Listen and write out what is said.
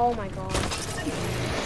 Oh my god.